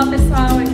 Olá, pessoal.